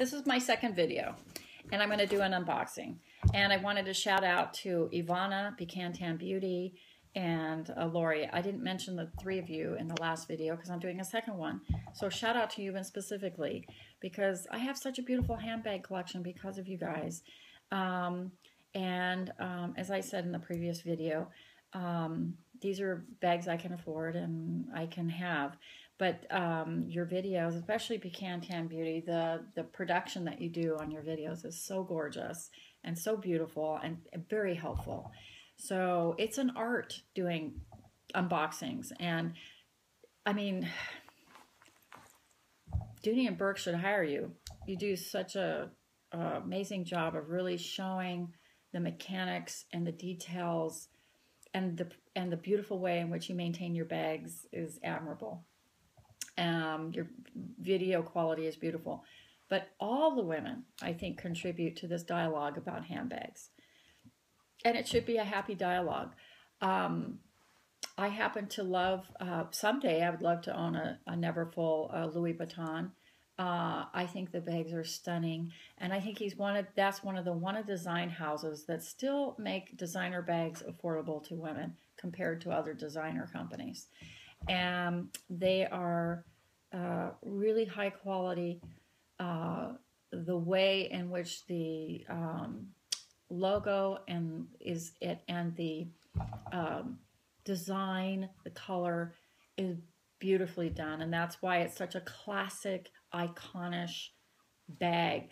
This is my second video, and I'm going to do an unboxing. And I wanted to shout out to Ivana, Becantan Beauty, and uh, Lori. I didn't mention the three of you in the last video because I'm doing a second one. So shout out to you and specifically because I have such a beautiful handbag collection because of you guys. Um, and um, as I said in the previous video, um, these are bags I can afford and I can have. But um, your videos, especially Pecan Tan Beauty, the, the production that you do on your videos is so gorgeous and so beautiful and very helpful. So it's an art doing unboxings. And I mean, Dooney and Bourke should hire you. You do such a, a amazing job of really showing the mechanics and the details and the and the beautiful way in which you maintain your bags is admirable. Um, your video quality is beautiful, but all the women I think contribute to this dialogue about handbags, and it should be a happy dialogue. Um, I happen to love. Uh, someday I would love to own a, a Neverfull uh, Louis Vuitton. Uh, I think the bags are stunning, and I think he's one of that's one of the one of design houses that still make designer bags affordable to women compared to other designer companies, and they are uh, really high quality. Uh, the way in which the um, logo and is it and the um, design, the color is beautifully done, and that's why it's such a classic iconish bag.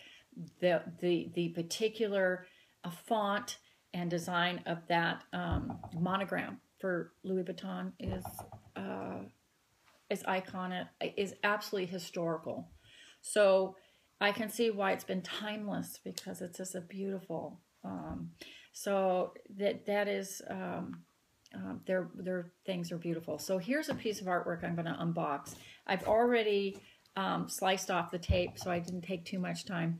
The the the particular uh, font and design of that um, monogram for Louis Vuitton is uh, is iconic, is absolutely historical. So I can see why it's been timeless because it's just a beautiful. Um, so that that is um, um, their their things are beautiful. So here's a piece of artwork I'm going to unbox. I've already um, sliced off the tape, so I didn't take too much time.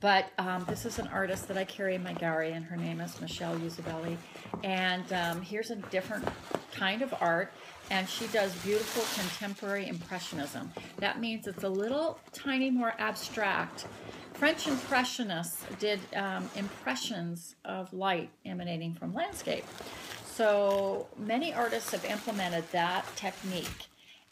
But um, this is an artist that I carry in my gallery, and her name is Michelle Usabelli. And um, here's a different kind of art, and she does beautiful contemporary impressionism. That means it's a little tiny more abstract. French Impressionists did um, impressions of light emanating from landscape. So many artists have implemented that technique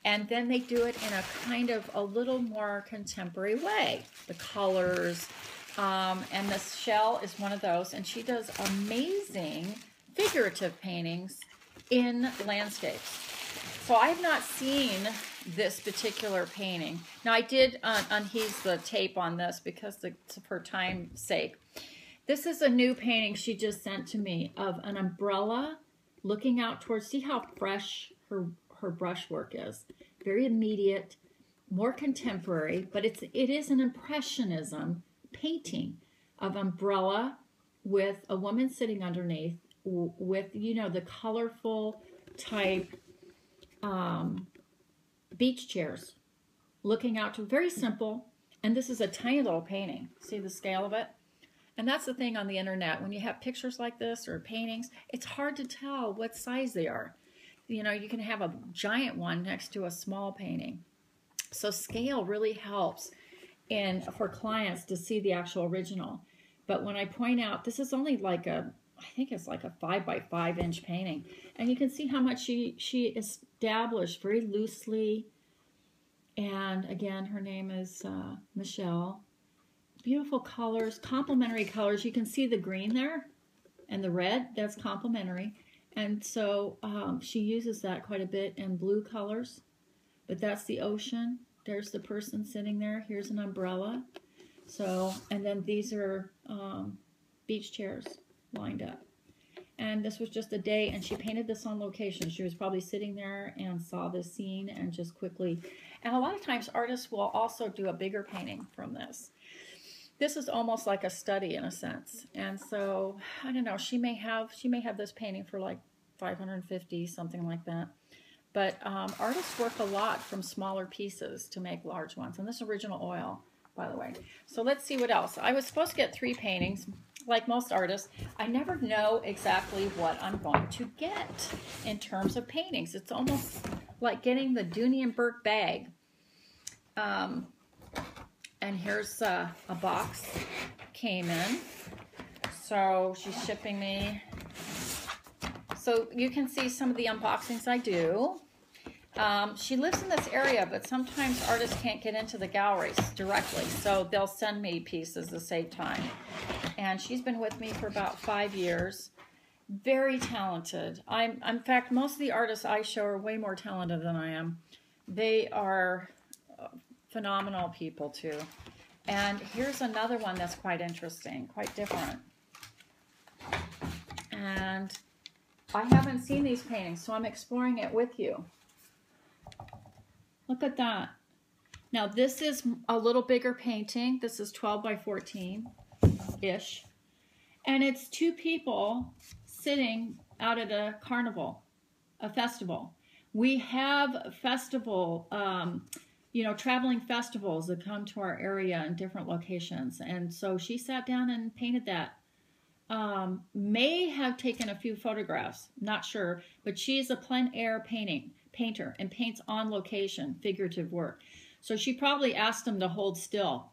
and then they do it in a kind of a little more contemporary way. The colors, um, and Michelle is one of those, and she does amazing figurative paintings in landscapes. So I've not seen this particular painting. Now I did uh, unhease the tape on this because the, for time's sake. This is a new painting she just sent to me of an umbrella looking out towards, see how fresh her her brushwork is. Very immediate, more contemporary, but it's it is an impressionism painting of umbrella with a woman sitting underneath with you know the colorful type um, beach chairs looking out to very simple and this is a tiny little painting. See the scale of it? And that's the thing on the internet. When you have pictures like this or paintings it's hard to tell what size they are you know, you can have a giant one next to a small painting. So scale really helps in for clients to see the actual original. But when I point out, this is only like a, I think it's like a five by five inch painting. And you can see how much she, she established very loosely. And again, her name is uh, Michelle. Beautiful colors, complementary colors. You can see the green there and the red, that's complementary. And so um, she uses that quite a bit in blue colors. But that's the ocean. There's the person sitting there. Here's an umbrella. So, and then these are um, beach chairs lined up. And this was just a day, and she painted this on location. She was probably sitting there and saw this scene and just quickly. And a lot of times artists will also do a bigger painting from this this is almost like a study in a sense. And so, I don't know, she may have she may have this painting for like 550, something like that. But um, artists work a lot from smaller pieces to make large ones. And this original oil, by the way. So let's see what else. I was supposed to get three paintings. Like most artists, I never know exactly what I'm going to get in terms of paintings. It's almost like getting the Dooney and Bourke bag. Um, and here's uh, a box came in. So she's shipping me. So you can see some of the unboxings I do. Um, she lives in this area, but sometimes artists can't get into the galleries directly, so they'll send me pieces to save time. And she's been with me for about five years. Very talented. I'm, in fact, most of the artists I show are way more talented than I am. They are uh, phenomenal people too. And here's another one that's quite interesting, quite different. And I haven't seen these paintings, so I'm exploring it with you. Look at that. Now this is a little bigger painting. This is 12 by 14-ish. And it's two people sitting out at a carnival, a festival. We have festival, um, you know, traveling festivals that come to our area in different locations. And so she sat down and painted that. Um, may have taken a few photographs, not sure, but she's a plein air painting painter and paints on location, figurative work. So she probably asked him to hold still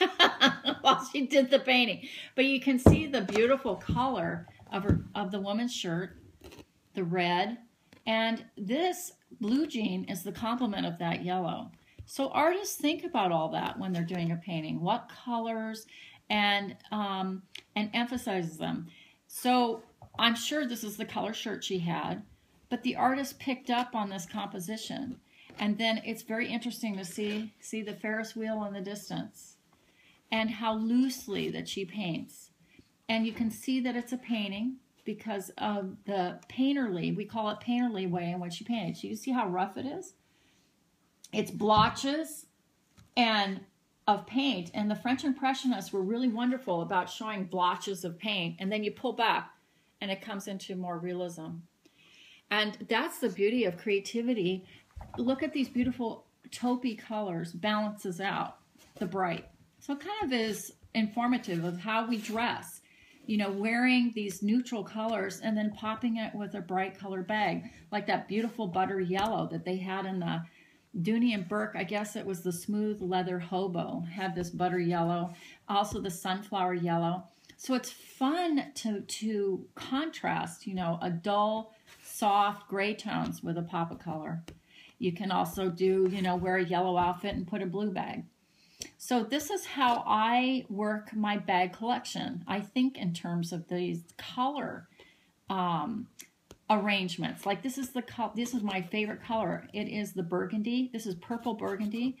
while she did the painting. But you can see the beautiful color of her of the woman's shirt, the red, and this blue jean is the complement of that yellow. So artists think about all that when they're doing a painting, what colors and um, and emphasizes them. So I'm sure this is the color shirt she had. But the artist picked up on this composition. And then it's very interesting to see, see the Ferris wheel in the distance and how loosely that she paints. And you can see that it's a painting because of the painterly, we call it painterly way in which she painted. So you see how rough it is? It's blotches and of paint. And the French Impressionists were really wonderful about showing blotches of paint. And then you pull back and it comes into more realism. And that's the beauty of creativity. Look at these beautiful taupey colors, balances out the bright. So it kind of is informative of how we dress. You know, wearing these neutral colors and then popping it with a bright color bag, like that beautiful butter yellow that they had in the Dooney and Bourke, I guess it was the smooth leather hobo, had this butter yellow, also the sunflower yellow. So it's fun to to contrast, you know, a dull soft gray tones with a pop of color. You can also do, you know, wear a yellow outfit and put a blue bag. So this is how I work my bag collection. I think in terms of these color um, arrangements. Like this is the this is my favorite color. It is the burgundy. This is purple burgundy.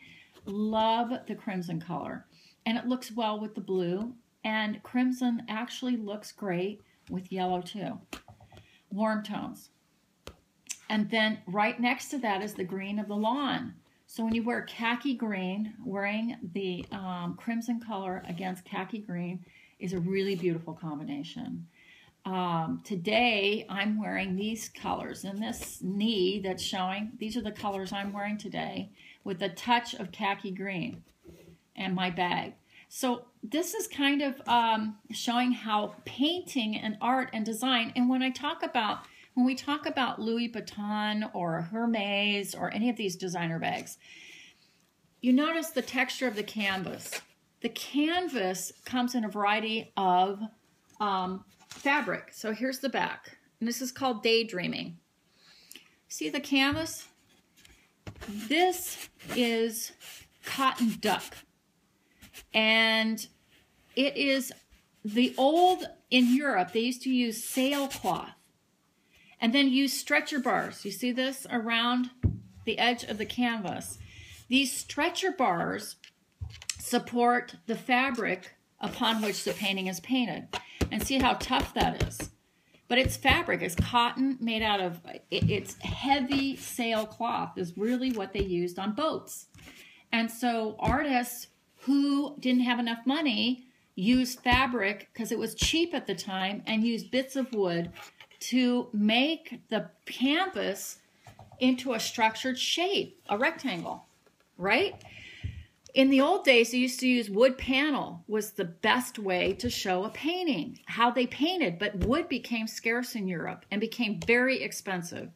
Love the crimson color. And it looks well with the blue. And crimson actually looks great with yellow too. Warm tones. And then right next to that is the green of the lawn. So when you wear khaki green, wearing the um, crimson color against khaki green is a really beautiful combination. Um, today, I'm wearing these colors. And this knee that's showing, these are the colors I'm wearing today with a touch of khaki green and my bag. So this is kind of um, showing how painting and art and design, and when I talk about when we talk about Louis Vuitton or Hermes or any of these designer bags, you notice the texture of the canvas. The canvas comes in a variety of um, fabric. So here's the back. And this is called daydreaming. See the canvas? This is cotton duck. And it is the old, in Europe, they used to use sailcloth and then use stretcher bars. You see this around the edge of the canvas. These stretcher bars support the fabric upon which the painting is painted. And see how tough that is. But it's fabric, it's cotton made out of, it's heavy sailcloth is really what they used on boats. And so artists who didn't have enough money used fabric because it was cheap at the time and used bits of wood to make the canvas into a structured shape, a rectangle, right? In the old days, they used to use wood panel was the best way to show a painting, how they painted, but wood became scarce in Europe and became very expensive.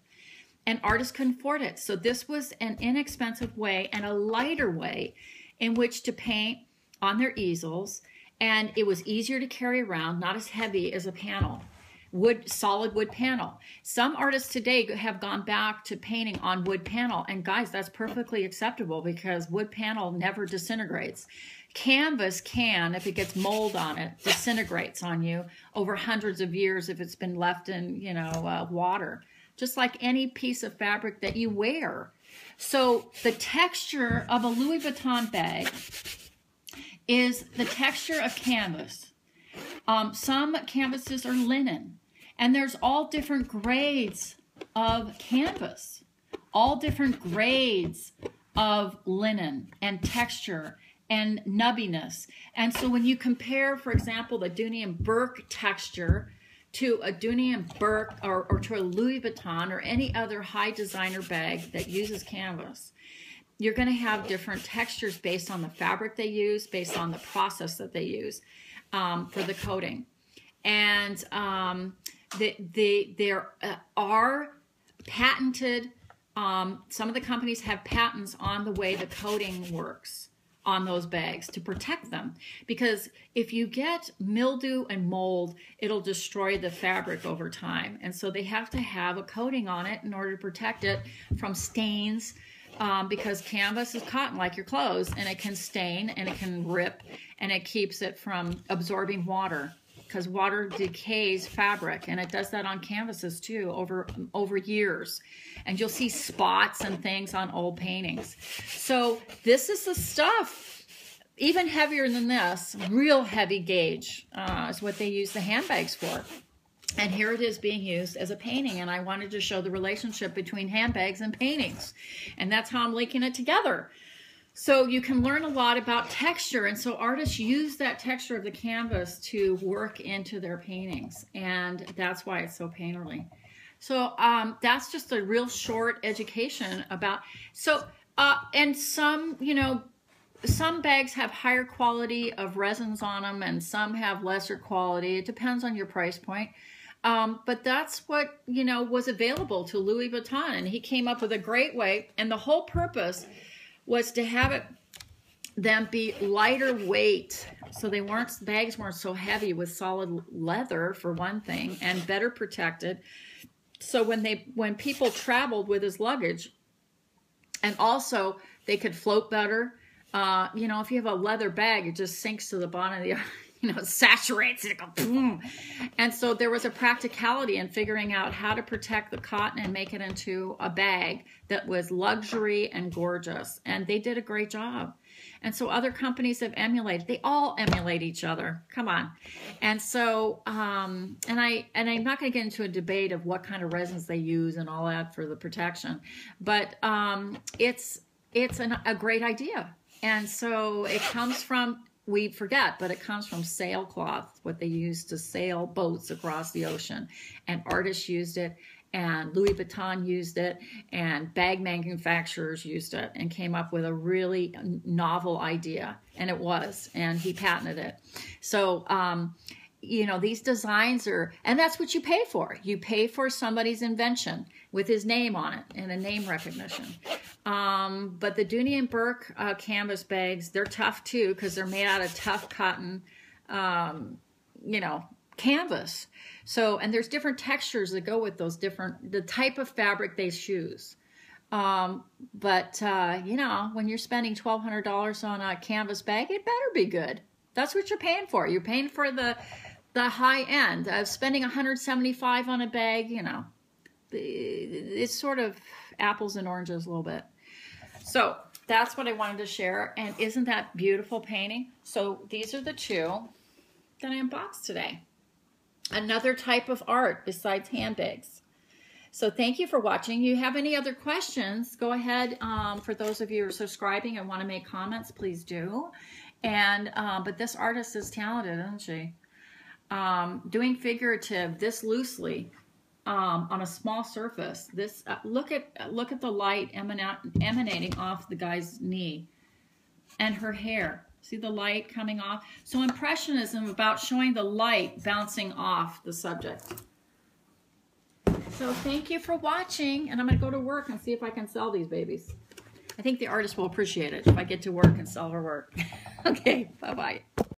And artists couldn't afford it. So this was an inexpensive way and a lighter way in which to paint on their easels, and it was easier to carry around, not as heavy as a panel wood solid wood panel. Some artists today have gone back to painting on wood panel and guys that's perfectly acceptable because wood panel never disintegrates. Canvas can if it gets mold on it disintegrates on you over hundreds of years if it's been left in you know uh, water just like any piece of fabric that you wear. So the texture of a louis vuitton bag is the texture of canvas um, some canvases are linen, and there's all different grades of canvas, all different grades of linen and texture and nubbiness. And so when you compare, for example, the Dooney and Bourke texture to a Dooney and Bourke or, or to a Louis Vuitton or any other high designer bag that uses canvas, you're going to have different textures based on the fabric they use, based on the process that they use um, for the coating. And um, the, the, there uh, are patented, um, some of the companies have patents on the way the coating works on those bags to protect them. Because if you get mildew and mold, it'll destroy the fabric over time. And so they have to have a coating on it in order to protect it from stains, um, because canvas is cotton like your clothes and it can stain and it can rip and it keeps it from absorbing water because water decays fabric and it does that on canvases too over over years. And you'll see spots and things on old paintings. So this is the stuff even heavier than this real heavy gauge uh, is what they use the handbags for and here it is being used as a painting. And I wanted to show the relationship between handbags and paintings. And that's how I'm linking it together. So you can learn a lot about texture. And so artists use that texture of the canvas to work into their paintings. And that's why it's so painterly. So um, that's just a real short education about. So, uh, and some, you know, some bags have higher quality of resins on them and some have lesser quality. It depends on your price point. Um, but that's what, you know, was available to Louis Vuitton. And he came up with a great way. And the whole purpose was to have it them be lighter weight so they weren't bags weren't so heavy with solid leather for one thing and better protected so when they when people traveled with his luggage and also they could float better uh, you know if you have a leather bag it just sinks to the bottom of the you know, saturates it. boom. And so there was a practicality in figuring out how to protect the cotton and make it into a bag that was luxury and gorgeous. And they did a great job. And so other companies have emulated. They all emulate each other. Come on. And so, um, and I and I'm not going to get into a debate of what kind of resins they use and all that for the protection, but um, it's it's an, a great idea. And so it comes from we forget, but it comes from sailcloth, what they used to sail boats across the ocean. And artists used it, and Louis Vuitton used it, and bag manufacturers used it, and came up with a really novel idea. And it was, and he patented it. So, um, you know, these designs are, and that's what you pay for. You pay for somebody's invention with his name on it and a name recognition. Um, but the Dooney and Bourke uh, canvas bags, they're tough too because they're made out of tough cotton, um, you know, canvas. So, and there's different textures that go with those different, the type of fabric they choose. Um, but, uh, you know, when you're spending $1,200 on a canvas bag, it better be good. That's what you're paying for. You're paying for the, the high end of spending 175 on a bag, you know, it's sort of apples and oranges a little bit. So that's what I wanted to share. And isn't that beautiful painting? So these are the two that I unboxed today. Another type of art besides handbags. So thank you for watching. You have any other questions, go ahead. Um, for those of you who are subscribing and want to make comments, please do. And um, But this artist is talented, isn't she? Um, doing figurative this loosely um, on a small surface. This uh, look at look at the light emanating off the guy's knee and her hair. See the light coming off? So impressionism about showing the light bouncing off the subject. So thank you for watching, and I'm going to go to work and see if I can sell these babies. I think the artist will appreciate it if I get to work and sell her work. Okay, bye bye.